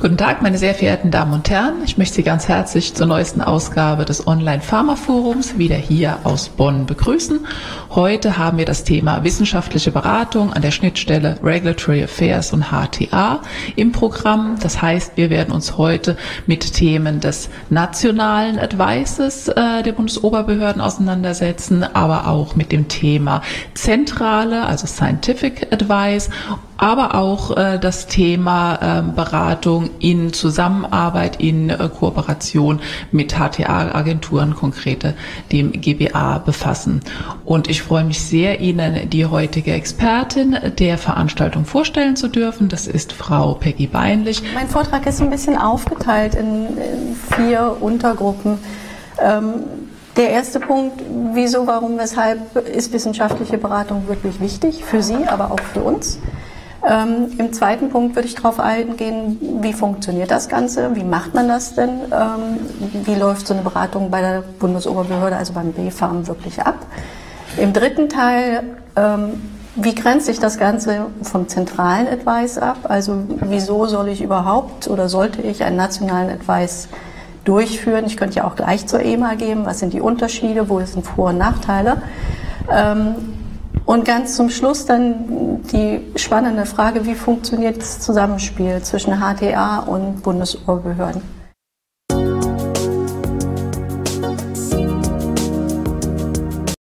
Guten Tag, meine sehr verehrten Damen und Herren. Ich möchte Sie ganz herzlich zur neuesten Ausgabe des Online-Pharma-Forums wieder hier aus Bonn begrüßen. Heute haben wir das Thema wissenschaftliche Beratung an der Schnittstelle Regulatory Affairs und HTA im Programm. Das heißt, wir werden uns heute mit Themen des nationalen Advices äh, der Bundesoberbehörden auseinandersetzen, aber auch mit dem Thema zentrale, also Scientific Advice aber auch äh, das Thema äh, Beratung in Zusammenarbeit, in äh, Kooperation mit HTA-Agenturen, konkrete dem GBA befassen. Und ich freue mich sehr, Ihnen die heutige Expertin der Veranstaltung vorstellen zu dürfen. Das ist Frau Peggy Beinlich. Mein Vortrag ist ein bisschen aufgeteilt in, in vier Untergruppen. Ähm, der erste Punkt, wieso, warum, weshalb ist wissenschaftliche Beratung wirklich wichtig für Sie, aber auch für uns? Ähm, Im zweiten Punkt würde ich darauf eingehen, wie funktioniert das Ganze, wie macht man das denn, ähm, wie läuft so eine Beratung bei der Bundesoberbehörde, also beim BfArM wirklich ab. Im dritten Teil, ähm, wie grenzt sich das Ganze vom zentralen Advice ab, also wieso soll ich überhaupt oder sollte ich einen nationalen Advice durchführen. Ich könnte ja auch gleich zur EMA geben, was sind die Unterschiede, wo sind Vor- und Nachteile. Und ganz zum Schluss dann die spannende Frage, wie funktioniert das Zusammenspiel zwischen HTA und Bundesoberbehörden?